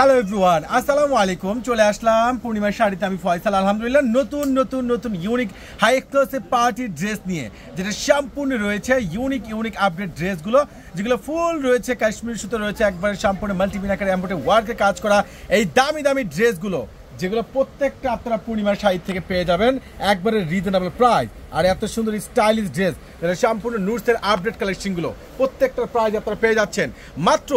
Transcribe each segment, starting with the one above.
Hello everyone আসসালামু আলাইকুম চলে আসলাম পূর্ণিমার শাড়িতে আমি ফয়সাল। আলহামদুলিল্লাহ, নতুন নতুন নতুন ইউনিক হাই এক্সক্লুসিভ পার্টির ড্রেস নিয়ে, যেটা সম্পূর্ণ রয়েছে ইউনিক ইউনিক আপডেট ড্রেসগুলো যেগুলো ফুল রয়েছে, কাশ্মীর সুতো রয়েছে, একবার সম্পূর্ণ মাল্টিমিনাকার এম্বোটে ওয়ার্কে কাজ করা, এই দামি দামি ড্রেসগুলো যেগুলো প্রত্যেকটা আপনারা পূর্ণিমার শাড়ি থেকে পেয়ে যাবেন। একবারে রিজনেবল প্রাইস আর এত সুন্দর স্টাইলিশ ড্রেস সম্পূর্ণ নুটসের আপডেট কালেকশনগুলো প্রত্যেকটা প্রাইস আপনারা পেয়ে যাচ্ছেন। মাত্র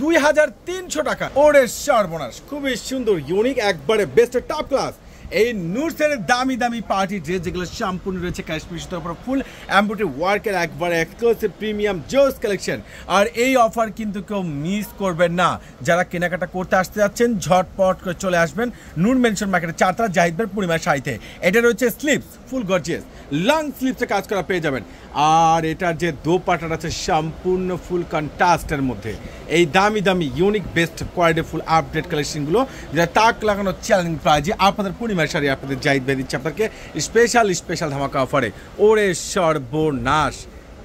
দুই হাজার তিনশো টাকা। ওরে সর্বনাশ। খুবই সুন্দর ইউনিক একবারে বেস্ট টপ ক্লাস এই নুটসের দামি দামি পার্টি ড্রেস যেগুলো সম্পূর্ণ রয়েছে কাশ্মীর সুতোর উপর, ফুল অ্যাম্বোটি ওয়ার্কের একবারে এক্সক্লুসিভ প্রিমিয়াম জোস কালেকশন আর এই অফার কিন্তু কেউ মিস করবেন না। যারা কেনাকাটা করতে আসতে যাচ্ছেন, ঝটপট করে চলে আসবেন নুন মেনশন মার্কেটের চারটা জাহিদবের পূর্ণিমার শাড়িতে। এটা রয়েছে স্লিপস ফুল গর্জিয়াস লং স্লিপসে কাজ করা পেয়ে যাবেন। আর এটার যে দোপাটার আছে, সম্পূর্ণ ফুল কন্ট্রাস্টের মধ্যে। এই দামি দামি unique best quality full update কালেকশনগুলো যেটা তাক লাগানো চ্যালেঞ্জিং প্রাইজে আপনাদের শাড়ি আপনাদের জাহিদ ভাই দিচ্ছে আপনাকে স্পেশাল স্পেশাল ধামাকা অফারে ওরে সর্বনাশ।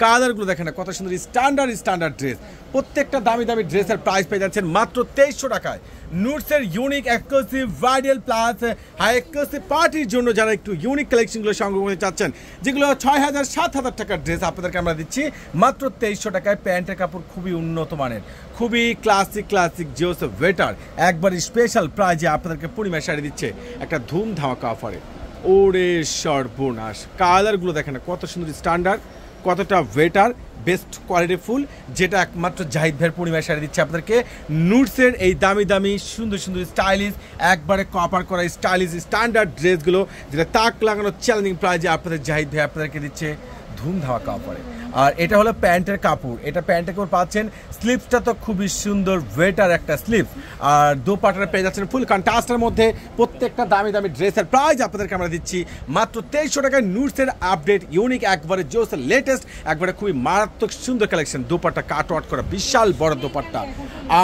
কালারগুলো দেখেন না, কত সুন্দর স্ট্যান্ডার্ড স্ট্যান্ডার্ড ড্রেস প্রত্যেকটা দামি দামি ড্রেসের প্রাইস পেয়ে যাচ্ছেন মাত্র তেইশশো টাকায়। নুটসের ইউনিক এক্সক্লুসিভ ভাইডাল প্লাস হাই এক্সক্লুসিভ পার্টির জন্য যারা একটু ইউনিক কালেকশনগুলো সংগ্রহ করতে চাচ্ছেন, যেগুলো ছয় হাজার, সাত হাজার টাকার ড্রেস আপনাদেরকে আমরা দিচ্ছি, মাত্র তেইশশো টাকায় প্যান্টের কাপড় খুবই উন্নত মানের। খুবই ক্লাসিক ক্লাসিক জিওস ওয়েটার একবার স্পেশাল প্রাইজে আপনাদেরকে পূর্ণিমা শাড়ি দিচ্ছে একটা ধুম ধামাকা অফারে ওরে সর্বনাশ। কালারগুলো দেখেন না, কত সুন্দর স্ট্যান্ডার্ড কতটা ওয়েটার বেস্ট কোয়ালিটি ফুল, যেটা একমাত্র জাহিদ ভাইয়ের পূর্ণিমায় শাড়ি দিচ্ছে আপনাদেরকে। নুটসের এই দামি দামি, সুন্দর সুন্দর স্টাইলিশ একবারে কপার করা স্টাইলিশ স্ট্যান্ডার্ড ড্রেসগুলো যেটা তাক লাগানো চ্যালেঞ্জিং প্রাইজে আপনাদের জাহিদ ভাই আপনাদেরকে দিচ্ছে ধুম কপারে আর এটা হলো প্যান্টের কাপড়। এটা প্যান্টের কাপড় পাচ্ছেন, স্লিপসটা তো খুবই সুন্দর, ওয়েটার একটা স্লিপ। আর দোপাটার পেয়ে যাচ্ছেন ফুল কন্ট্রাস্টের মধ্যে প্রত্যেকটা দামি দামি ড্রেসের প্রাইস আপনাদেরকে আমরা দিচ্ছি। মাত্র তেইশশো টাকায় নুটসের আপডেট, ইউনিক, একবারে জোস লেটেস্ট একবারে খুবই মারাত্মক সুন্দর কালেকশন দোপাট্টা কাট আউট করা বিশাল বড় দোপাট্টা।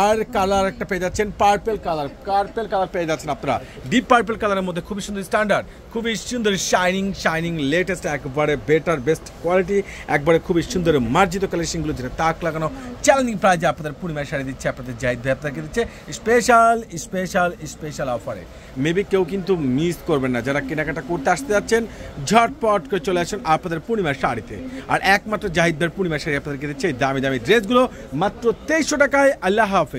আর কালার একটা পেয়ে যাচ্ছেন পার্পেল কালার পার্পেল কালার পেয়ে যাচ্ছেন আপনারা। ডিপ পার্পেল কালারের মধ্যে খুবই সুন্দর স্ট্যান্ডার্ড খুবই সুন্দর শাইনিং শাইনিং লেটেস্ট একবারে বেটার বেস্ট কোয়ালিটি একবারে খুবই সুন্দর মার্জিত কালেকশনগুলো যেটা তাক লাগানো চ্যালেঞ্জিং প্রাইজে আপনাদের পূর্ণিমায় শাড়ি দিচ্ছে, আপনাদের জাহিদ ভাই আপনাদেরকে দিচ্ছে স্পেশাল স্পেশাল স্পেশাল অফারে মেবি কেউ কিন্তু মিস করবেন না, যারা কেনাকাটা করতে আসতে যাচ্ছেন, ঝটপট করে চলে আসেন আপনাদের পূর্ণিমার শাড়িতে। আর একমাত্র জাহিদ ভাইয়ের পূর্ণিমার শাড়ি আপনাদেরকে দিচ্ছে এই দামি দামি ড্রেসগুলো মাত্র তেইশশো টাকায়, আল্লাহ হাফেজ।